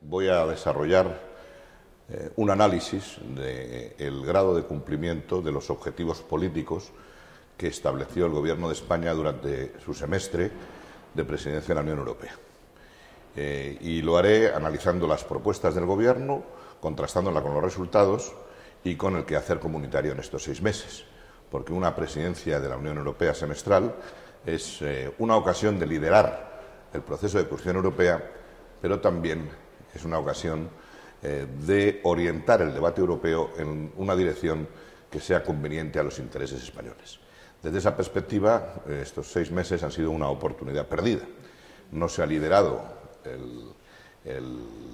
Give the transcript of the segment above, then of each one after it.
voy a desarrollar eh, un análisis del grado de cumplimiento de los objetivos políticos que estableció el Gobierno de España durante su semestre de presidencia de la Unión Europea. Eh, y lo haré analizando las propuestas del Gobierno, contrastándolas con los resultados y con el quehacer comunitario en estos seis meses, porque una presidencia de la Unión Europea semestral es eh, una ocasión de liderar el proceso de construcción europea, pero también es una ocasión eh, de orientar el debate europeo en una dirección que sea conveniente a los intereses españoles. Desde esa perspectiva, eh, estos seis meses han sido una oportunidad perdida. No se ha liderado el,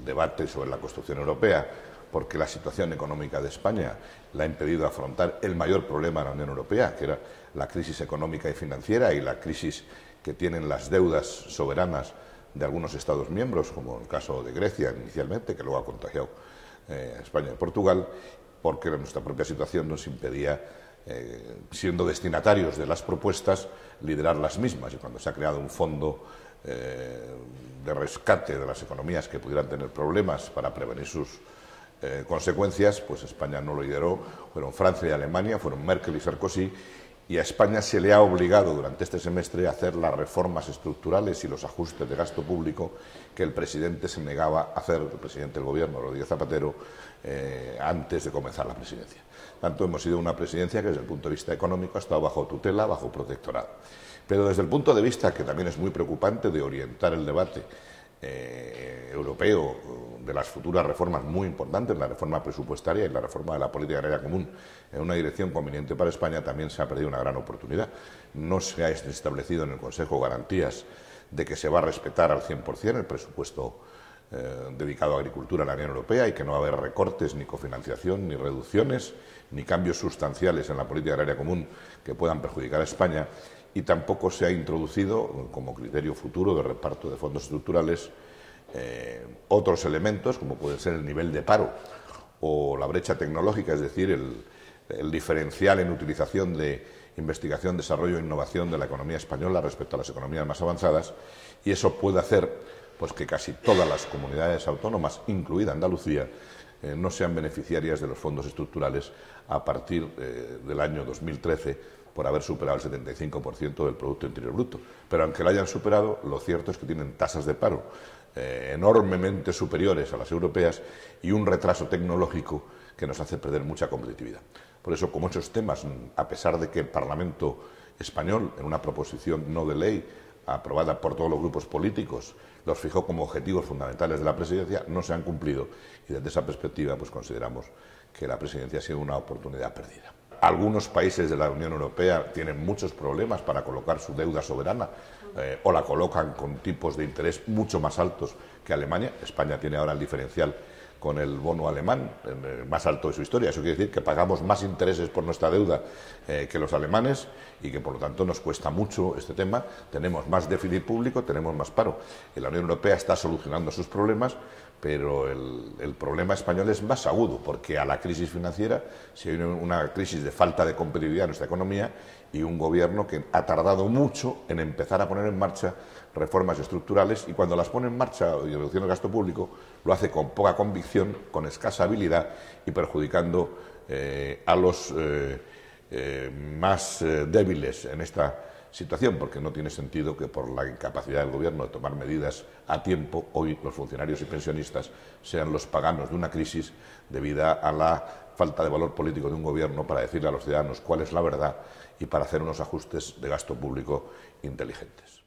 debate sobre la construcción europea porque la situación económica de España la ha impedido afrontar el mayor problema de la Unión Europea, que era la crisis económica y financiera y la crisis que tienen las deudas soberanas de algunos Estados miembros, como el caso de Grecia inicialmente, que luego ha contagiado eh, España y Portugal, porque nuestra propia situación nos impedía, eh, siendo destinatarios de las propuestas, liderar las mismas. Y cuando se ha creado un fondo eh, de rescate de las economías que pudieran tener problemas para prevenir sus consecuencias, pues España no lo lideró, fueron Francia y Alemania, fueron Merkel y Sarkozy, y a España se le ha obligado durante este semestre a hacer las reformas estructurales y los ajustes de gasto público que el presidente se negaba a hacer, el presidente del Gobierno, Rodríguez Zapatero, eh, antes de comenzar la presidencia. Tanto hemos sido una presidencia que desde el punto de vista económico ha estado bajo tutela, bajo protectorado. Pero desde el punto de vista, que también es muy preocupante, de orientar el debate eh, europeo de las futuras reformas muy importantes, la reforma presupuestaria y la reforma de la política agraria común, en una dirección conveniente para España, también se ha perdido una gran oportunidad. No se ha establecido en el Consejo garantías de que se va a respetar al 100% el presupuesto eh, dedicado a agricultura en la Unión Europea y que no va a haber recortes, ni cofinanciación, ni reducciones, ni cambios sustanciales en la política agraria común que puedan perjudicar a España. Y tampoco se ha introducido como criterio futuro de reparto de fondos estructurales eh, otros elementos, como puede ser el nivel de paro o la brecha tecnológica, es decir, el, diferencial en utilización de investigación, desarrollo e innovación de la economía española respecto a las economías más avanzadas, y eso puede hacer pues, que casi todas las comunidades autónomas, incluida Andalucía, eh, no sean beneficiarias de los fondos estructurales a partir eh, del año 2013 por haber superado el 75% del Producto Interior Bruto. Pero aunque lo hayan superado, lo cierto es que tienen tasas de paro eh, enormemente superiores a las europeas y un retraso tecnológico que nos hace perder mucha competitividad. Por eso, con muchos temas, a pesar de que el Parlamento español, en una proposición no de ley aprobada por todos los grupos políticos, los fijó como objetivos fundamentales de la presidencia, no se han cumplido y desde esa perspectiva pues consideramos que la presidencia ha sido una oportunidad perdida. Algunos países de la Unión Europea tienen muchos problemas para colocar su deuda soberana eh, o la colocan con tipos de interés mucho más altos que Alemania. España tiene ahora el diferencial con el bono alemán, eh, más alto de su historia. Eso quiere decir que pagamos más intereses por nuestra deuda eh, que los alemanes y que por lo tanto nos cuesta mucho este tema. Tenemos más déficit público, tenemos más paro. la Unión Europea está solucionando sus problemas, pero el, problema español es más agudo, porque a la crisis financiera se viene una crisis de falta de competitividad en nuestra economía y un gobierno que ha tardado mucho en empezar a poner en marcha reformas estructurales y cuando las pone en marcha y reducción del gasto público lo hace con poca convicción, con escasa habilidad y perjudicando eh, a los eh, eh, más débiles en esta situación, porque no tiene sentido que por la incapacidad del Gobierno de tomar medidas a tiempo, hoy los funcionarios y pensionistas sean los paganos de una crisis debido a la falta de valor político de un Gobierno para decirle a los ciudadanos cuál es la verdad y para hacer unos ajustes de gasto público inteligentes.